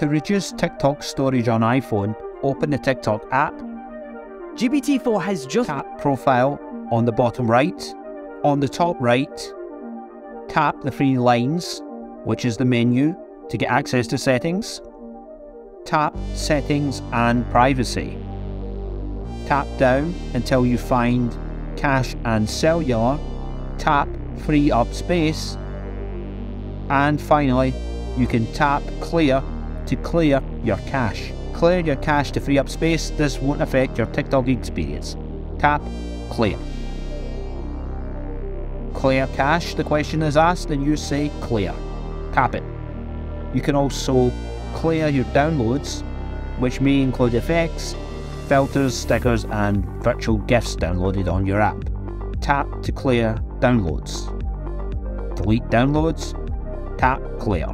To reduce TikTok storage on iPhone, open the TikTok app. GPT-4 has just tap profile on the bottom right. On the top right, tap the three lines, which is the menu, to get access to settings. Tap settings and privacy. Tap down until you find cache and cellular. Tap free up space. And finally, you can tap clear to clear your cache. Clear your cache to free up space. This won't affect your TikTok experience. Tap clear. Clear cache, the question is asked, and you say clear. Tap it. You can also clear your downloads, which may include effects, filters, stickers, and virtual GIFs downloaded on your app. Tap to clear downloads. Delete downloads, tap clear.